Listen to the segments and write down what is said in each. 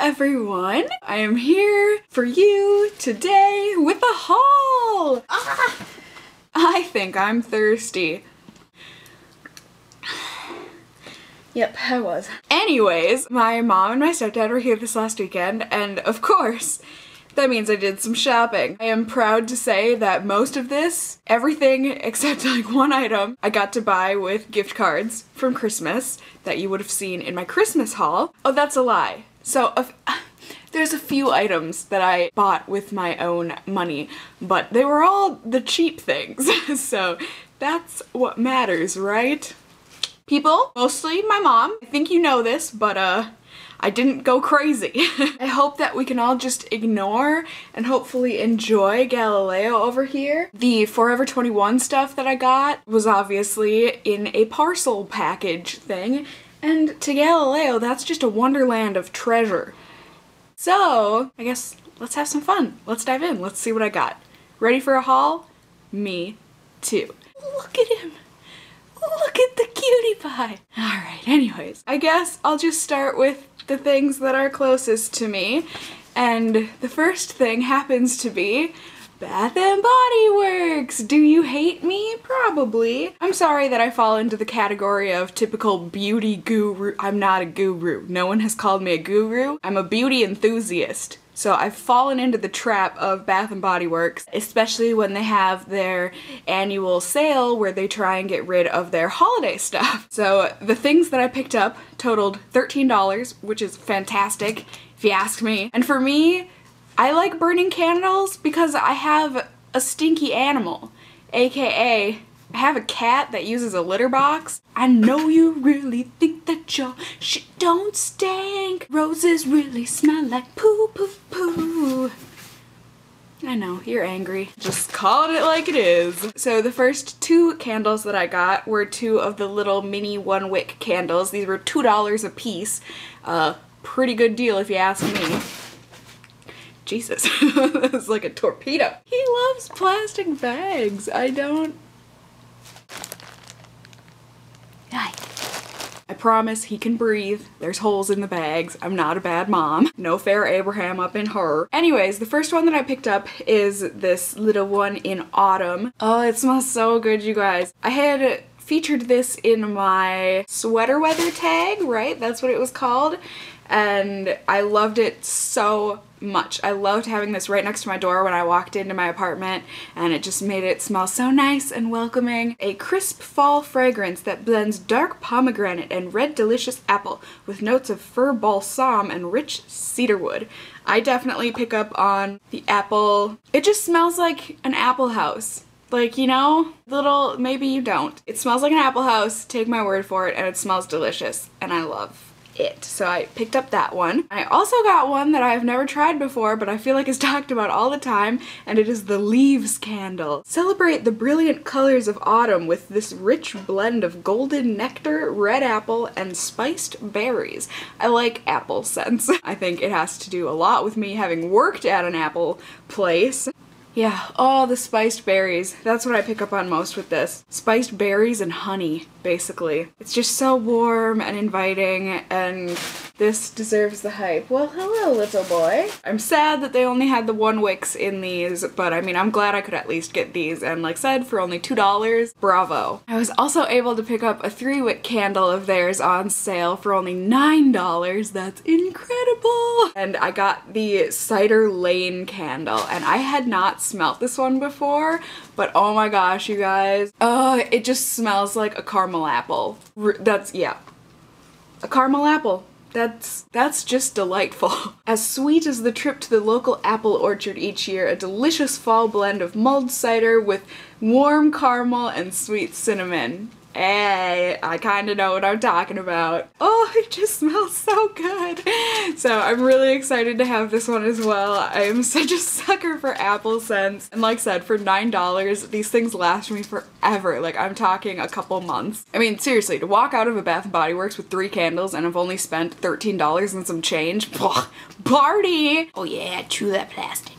everyone! I am here for you today with a haul! Ah! I think I'm thirsty. Yep, I was. Anyways, my mom and my stepdad were here this last weekend, and of course, that means I did some shopping. I am proud to say that most of this, everything except like one item, I got to buy with gift cards from Christmas that you would have seen in my Christmas haul. Oh, that's a lie. So, there's a few items that I bought with my own money, but they were all the cheap things. so, that's what matters, right? People, mostly my mom, I think you know this, but uh, I didn't go crazy. I hope that we can all just ignore and hopefully enjoy Galileo over here. The Forever 21 stuff that I got was obviously in a parcel package thing, and to Galileo, that's just a wonderland of treasure. So, I guess let's have some fun. Let's dive in. Let's see what I got. Ready for a haul? Me too. Look at him. Look at the cutie pie. Alright, anyways, I guess I'll just start with the things that are closest to me. And the first thing happens to be Bath and Body Works! Do you hate me? Probably. I'm sorry that I fall into the category of typical beauty guru. I'm not a guru. No one has called me a guru. I'm a beauty enthusiast. So I've fallen into the trap of Bath & Body Works, especially when they have their annual sale where they try and get rid of their holiday stuff. So the things that I picked up totaled $13, which is fantastic if you ask me. And for me, I like burning candles because I have a stinky animal, aka I have a cat that uses a litter box. I know you really think that your shit don't stink. Roses really smell like poo poo poo. I know, you're angry. Just calling it like it is. So the first two candles that I got were two of the little mini one wick candles. These were $2 a piece. Uh, pretty good deal if you ask me. Jesus, it's like a torpedo. He loves plastic bags. I don't I promise he can breathe. There's holes in the bags. I'm not a bad mom. No fair Abraham up in her. Anyways, the first one that I picked up is this little one in autumn. Oh, it smells so good, you guys. I had featured this in my sweater weather tag, right? That's what it was called. And I loved it so much. I loved having this right next to my door when I walked into my apartment and it just made it smell so nice and welcoming. A crisp fall fragrance that blends dark pomegranate and red delicious apple with notes of fir balsam and rich cedarwood. I definitely pick up on the apple. It just smells like an apple house. Like, you know, little, maybe you don't. It smells like an apple house, take my word for it, and it smells delicious, and I love it. So I picked up that one. I also got one that I've never tried before, but I feel like is talked about all the time, and it is the Leaves Candle. Celebrate the brilliant colors of autumn with this rich blend of golden nectar, red apple, and spiced berries. I like apple scents. I think it has to do a lot with me having worked at an apple place. Yeah, all the spiced berries. That's what I pick up on most with this. Spiced berries and honey, basically. It's just so warm and inviting and this deserves the hype. Well, hello, little boy. I'm sad that they only had the one wicks in these, but I mean, I'm glad I could at least get these. And like said, for only $2, bravo. I was also able to pick up a three wick candle of theirs on sale for only $9. That's incredible. And I got the Cider Lane candle and I had not smelt this one before, but oh my gosh, you guys. Uh, it just smells like a caramel apple. That's, yeah. A caramel apple. That's that's just delightful. As sweet as the trip to the local apple orchard each year, a delicious fall blend of mulled cider with warm caramel and sweet cinnamon. Hey, I kind of know what I'm talking about. Oh, it just smells so good. So I'm really excited to have this one as well. I am such a sucker for apple scents. And like I said, for $9, these things last me forever. Like I'm talking a couple months. I mean, seriously, to walk out of a Bath & Body Works with three candles and I've only spent $13 and some change, party! Oh yeah, chew that plastic.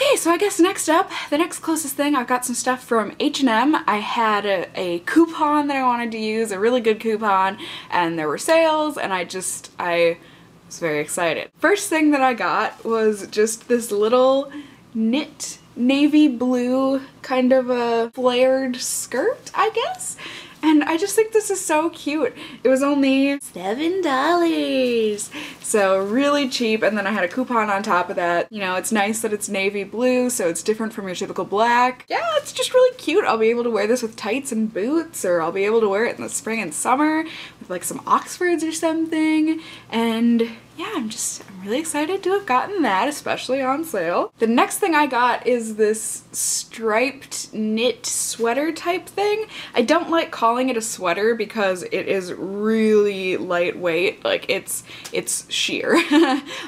Okay, so I guess next up, the next closest thing, I've got some stuff from H&M. I had a, a, coupon that I wanted to use, a really good coupon, and there were sales, and I just, I was very excited. First thing that I got was just this little knit navy blue kind of a flared skirt, I guess. And I just think this is so cute. It was only $7. So really cheap. And then I had a coupon on top of that. You know, it's nice that it's navy blue, so it's different from your typical black. Yeah, it's just really cute. I'll be able to wear this with tights and boots, or I'll be able to wear it in the spring and summer with like some Oxfords or something. And yeah, I'm just, I'm really excited to have gotten that, especially on sale. The next thing I got is this striped knit sweater type thing. I don't like calling it a sweater because it is really lightweight. Like it's, it's sheer.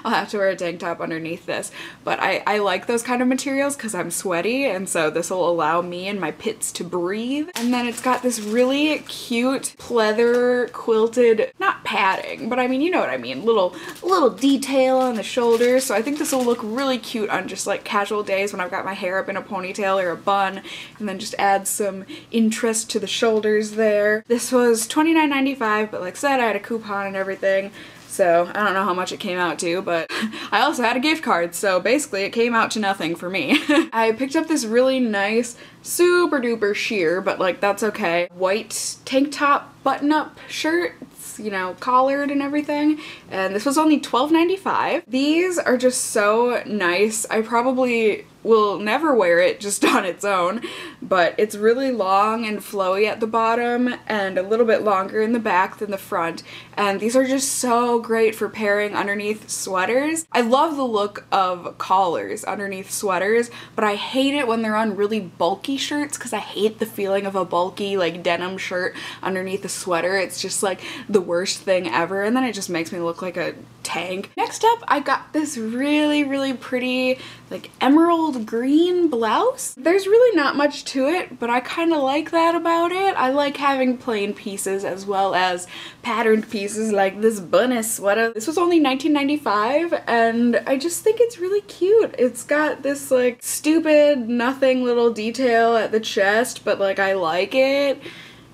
I'll have to wear a tank top underneath this. But I, I like those kind of materials because I'm sweaty and so this will allow me and my pits to breathe. And then it's got this really cute pleather quilted, not padding, but I mean, you know what I mean, little little detail on the shoulders. So I think this will look really cute on just like casual days when I've got my hair up in a ponytail or a bun and then just add some interest to the shoulders there. This was $29.95 but like I said I had a coupon and everything so I don't know how much it came out to, but I also had a gift card, so basically it came out to nothing for me. I picked up this really nice, super duper sheer, but like that's okay, white tank top button up shirt you know, collared and everything. And this was only $12.95. These are just so nice. I probably will never wear it just on its own, but it's really long and flowy at the bottom and a little bit longer in the back than the front. And these are just so great for pairing underneath sweaters. I love the look of collars underneath sweaters, but I hate it when they're on really bulky shirts because I hate the feeling of a bulky like denim shirt underneath a sweater. It's just like the worst thing ever and then it just makes me look like a tank. Next up, I got this really, really pretty like emerald green blouse. There's really not much to it, but I kind of like that about it. I like having plain pieces as well as patterned pieces like this bunny sweater. This was only 19.95 and I just think it's really cute. It's got this like stupid nothing little detail at the chest, but like I like it.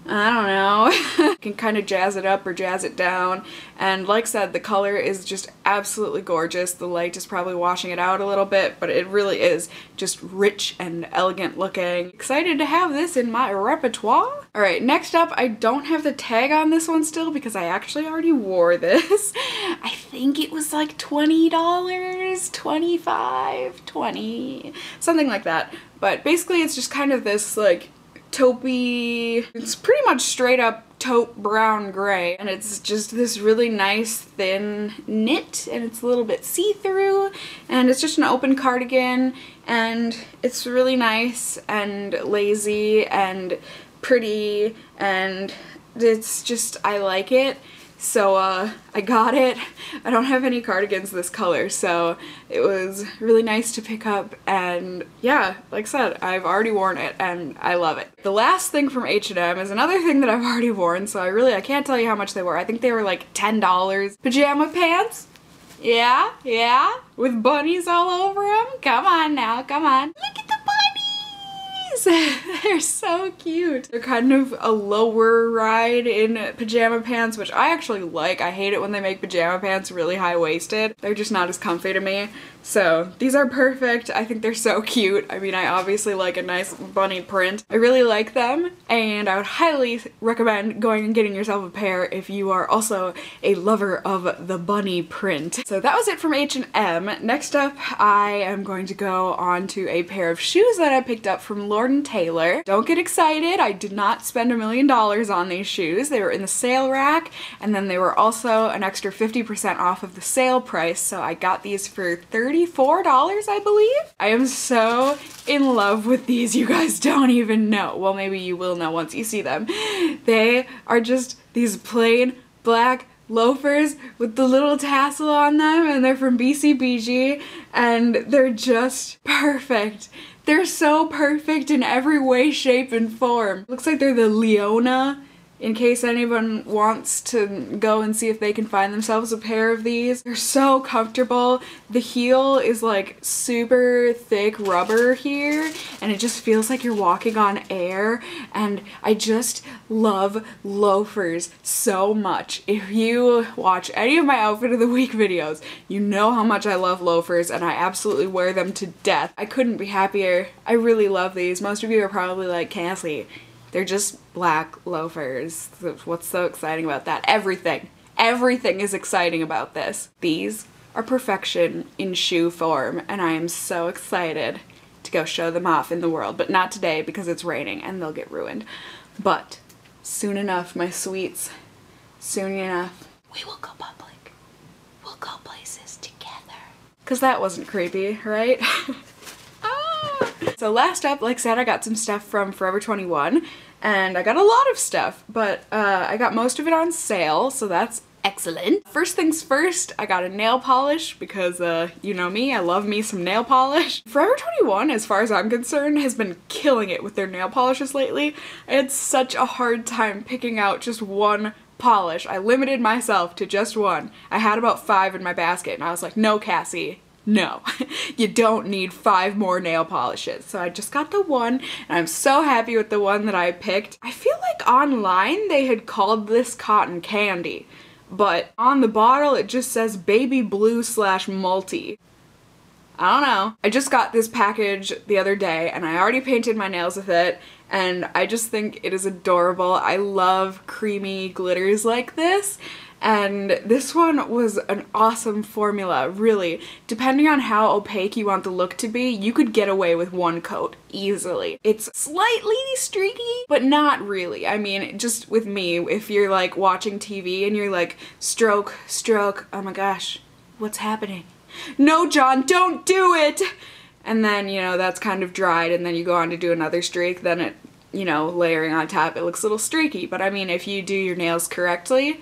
I don't know. can kind of jazz it up or jazz it down. And like I said, the color is just absolutely gorgeous. The light is probably washing it out a little bit, but it really is just rich and elegant looking. Excited to have this in my repertoire. All right, next up, I don't have the tag on this one still because I actually already wore this. I think it was like $20, 25 20 something like that. But basically it's just kind of this like taupey, it's pretty much straight up taupe brown gray and it's just this really nice thin knit and it's a little bit see-through and it's just an open cardigan and it's really nice and lazy and pretty and it's just I like it so uh, I got it. I don't have any cardigans this color, so it was really nice to pick up and yeah, like I said, I've already worn it and I love it. The last thing from H&M is another thing that I've already worn, so I really, I can't tell you how much they were. I think they were like $10. Pajama pants? Yeah, yeah, with bunnies all over them? Come on now, come on. Look at the They're so cute. They're kind of a lower ride in pajama pants, which I actually like. I hate it when they make pajama pants really high-waisted. They're just not as comfy to me. So these are perfect. I think they're so cute. I mean, I obviously like a nice bunny print. I really like them and I would highly recommend going and getting yourself a pair if you are also a lover of the bunny print. So that was it from H&M. Next up, I am going to go on to a pair of shoes that I picked up from Lord & Taylor. Don't get excited. I did not spend a million dollars on these shoes. They were in the sale rack and then they were also an extra 50% off of the sale price. So I got these for $34, I believe. I am so in love with these. You guys don't even know. Well, maybe you will know once you see them. They are just these plain black loafers with the little tassel on them and they're from BCBG and they're just perfect. They're so perfect in every way, shape, and form. Looks like they're the Leona in case anyone wants to go and see if they can find themselves a pair of these. They're so comfortable. The heel is like super thick rubber here and it just feels like you're walking on air and I just love loafers so much. If you watch any of my outfit of the week videos, you know how much I love loafers and I absolutely wear them to death. I couldn't be happier. I really love these. Most of you are probably like, Cassie, they're just black loafers. What's so exciting about that? Everything. Everything is exciting about this. These are perfection in shoe form and I am so excited to go show them off in the world, but not today because it's raining and they'll get ruined. But soon enough, my sweets, soon enough, we will go public. We'll go places together. Cause that wasn't creepy, right? ah! So last up, like I said, I got some stuff from Forever 21 and I got a lot of stuff, but uh, I got most of it on sale, so that's excellent. First things first, I got a nail polish because, uh, you know me, I love me some nail polish. Forever 21, as far as I'm concerned, has been killing it with their nail polishes lately. I had such a hard time picking out just one polish. I limited myself to just one. I had about five in my basket and I was like, no Cassie, no, you don't need five more nail polishes. So I just got the one and I'm so happy with the one that I picked. I feel like online they had called this cotton candy, but on the bottle it just says baby blue slash multi. I don't know. I just got this package the other day and I already painted my nails with it and I just think it is adorable. I love creamy glitters like this and this one was an awesome formula, really. Depending on how opaque you want the look to be, you could get away with one coat easily. It's slightly streaky, but not really. I mean, just with me, if you're like watching TV and you're like, stroke, stroke, oh my gosh, what's happening? No, John, don't do it! And then, you know, that's kind of dried and then you go on to do another streak, then it, you know, layering on top, it looks a little streaky. But I mean, if you do your nails correctly,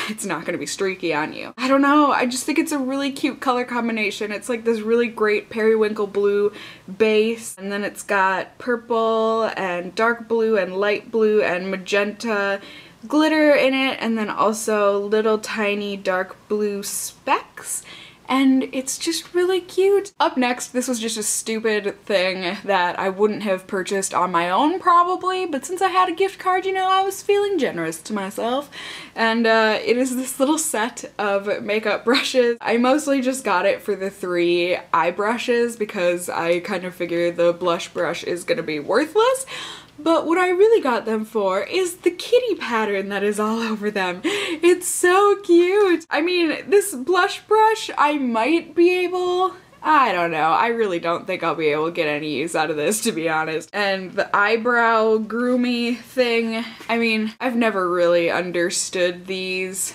it's not gonna be streaky on you. I don't know, I just think it's a really cute color combination. It's like this really great periwinkle blue base and then it's got purple and dark blue and light blue and magenta glitter in it and then also little tiny dark blue specks and it's just really cute. Up next, this was just a stupid thing that I wouldn't have purchased on my own probably, but since I had a gift card, you know, I was feeling generous to myself. And uh, it is this little set of makeup brushes. I mostly just got it for the three eye brushes because I kind of figured the blush brush is gonna be worthless. But what I really got them for is the kitty pattern that is all over them. It's so cute. I mean, this blush brush, I might be able I don't know. I really don't think I'll be able to get any use out of this, to be honest. And the eyebrow groomy thing, I mean, I've never really understood these.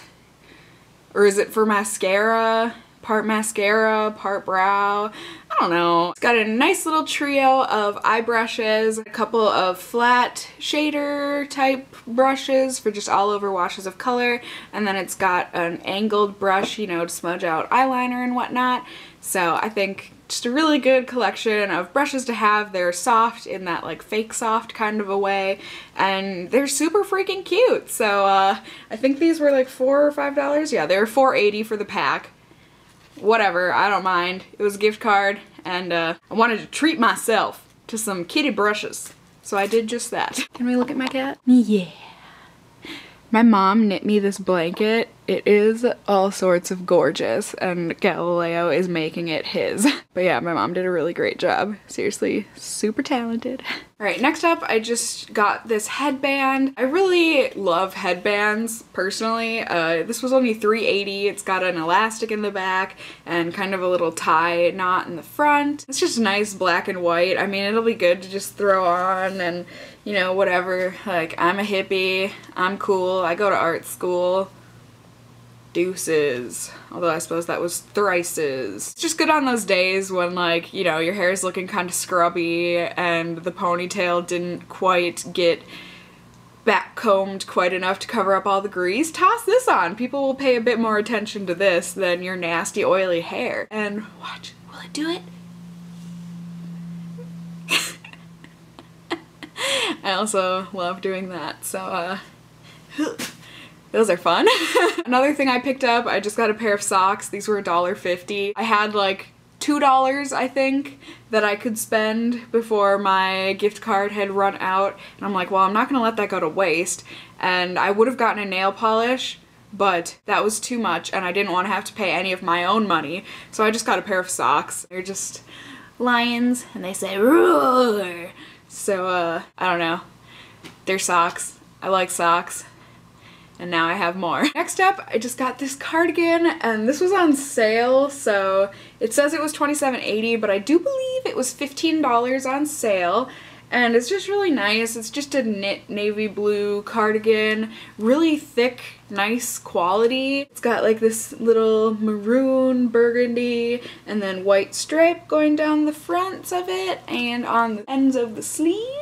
Or is it for mascara? Part mascara, part brow. Don't know. It's got a nice little trio of eye brushes, a couple of flat shader type brushes for just all over washes of color, and then it's got an angled brush, you know, to smudge out eyeliner and whatnot. So I think just a really good collection of brushes to have. They're soft in that like fake soft kind of a way and they're super freaking cute. So uh, I think these were like four or five dollars. Yeah, they were 4.80 for the pack. Whatever, I don't mind. It was gift card and uh, I wanted to treat myself to some kitty brushes. So I did just that. Can we look at my cat? Yeah. My mom knit me this blanket. It is all sorts of gorgeous and Galileo is making it his. But yeah, my mom did a really great job. Seriously, super talented. All right, next up, I just got this headband. I really love headbands, personally. Uh, this was only 380. It's got an elastic in the back and kind of a little tie knot in the front. It's just nice black and white. I mean, it'll be good to just throw on and, you know, whatever. Like, I'm a hippie. I'm cool. I go to art school deuces. Although I suppose that was thrices. Just good on those days when like, you know, your hair is looking kind of scrubby and the ponytail didn't quite get back combed quite enough to cover up all the grease. Toss this on. People will pay a bit more attention to this than your nasty oily hair. And watch, will it do it? I also love doing that. So, uh, those are fun. Another thing I picked up, I just got a pair of socks. These were $1.50. I had like $2 I think that I could spend before my gift card had run out and I'm like well I'm not gonna let that go to waste and I would have gotten a nail polish but that was too much and I didn't want to have to pay any of my own money so I just got a pair of socks. They're just lions and they say roar so uh I don't know they're socks. I like socks and now I have more. Next up, I just got this cardigan and this was on sale, so it says it was $27.80, but I do believe it was $15 on sale. And it's just really nice. It's just a knit navy blue cardigan, really thick, nice quality. It's got like this little maroon, burgundy, and then white stripe going down the fronts of it and on the ends of the sleeve.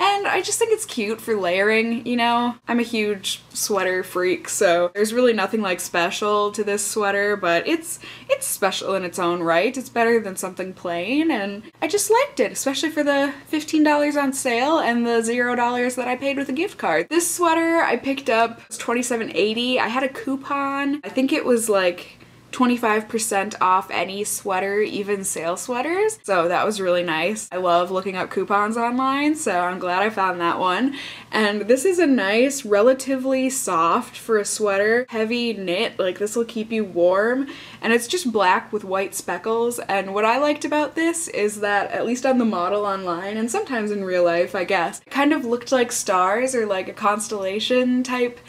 And I just think it's cute for layering, you know? I'm a huge sweater freak, so there's really nothing like special to this sweater, but it's it's special in its own right. It's better than something plain, and I just liked it, especially for the $15 on sale and the $0 that I paid with a gift card. This sweater I picked up was $27.80. I had a coupon. I think it was like 25% off any sweater, even sale sweaters. So that was really nice. I love looking up coupons online, so I'm glad I found that one. And this is a nice, relatively soft for a sweater, heavy knit, like this will keep you warm. And it's just black with white speckles. And what I liked about this is that, at least on the model online, and sometimes in real life, I guess, it kind of looked like stars or like a constellation type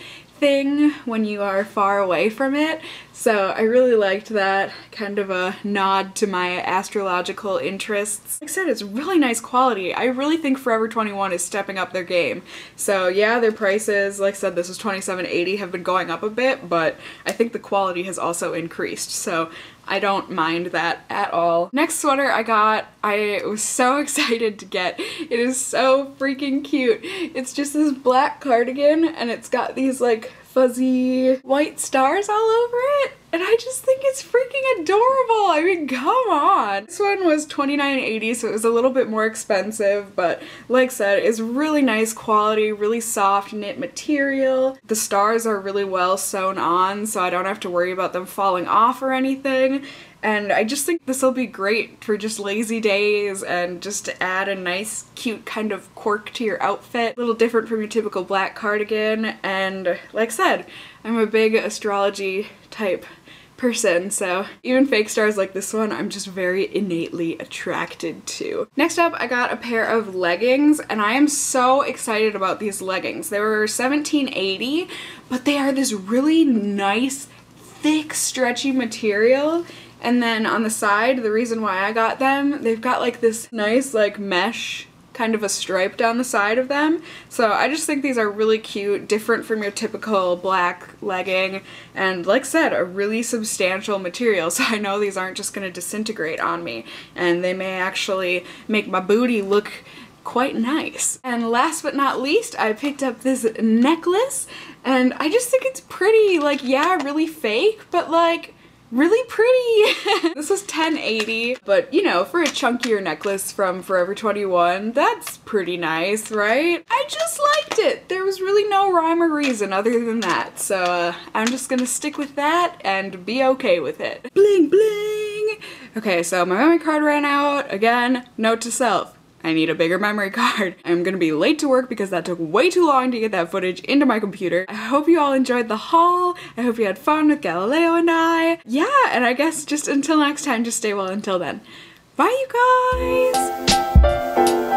thing when you are far away from it. So I really liked that, kind of a nod to my astrological interests. Like I said, it's really nice quality. I really think Forever 21 is stepping up their game. So yeah, their prices, like I said, this was $27.80, have been going up a bit, but I think the quality has also increased. So I don't mind that at all. Next sweater I got, I was so excited to get. It is so freaking cute. It's just this black cardigan and it's got these like fuzzy white stars all over it. And I just think it's freaking adorable. I mean, come on. This one was $29.80, so it was a little bit more expensive, but like I said, it's really nice quality, really soft knit material. The stars are really well sewn on, so I don't have to worry about them falling off or anything. And I just think this will be great for just lazy days and just to add a nice cute kind of quirk to your outfit. A little different from your typical black cardigan and like I said, I'm a big astrology type person, so even fake stars like this one, I'm just very innately attracted to. Next up, I got a pair of leggings, and I am so excited about these leggings. They were 1780, but they are this really nice, thick, stretchy material, and then on the side, the reason why I got them, they've got like this nice like mesh kind of a stripe down the side of them. So I just think these are really cute, different from your typical black legging, and like I said, a really substantial material, so I know these aren't just going to disintegrate on me, and they may actually make my booty look quite nice. And last but not least, I picked up this necklace, and I just think it's pretty, like, yeah, really fake, but like, really pretty. this was 1080, but you know, for a chunkier necklace from Forever 21, that's pretty nice, right? I just liked it. There was really no rhyme or reason other than that, so uh, I'm just gonna stick with that and be okay with it. Bling bling! Okay, so my memory card ran out. Again, note to self I need a bigger memory card. I'm gonna be late to work because that took way too long to get that footage into my computer. I hope you all enjoyed the haul. I hope you had fun with Galileo and I. Yeah, and I guess just until next time, just stay well until then. Bye, you guys!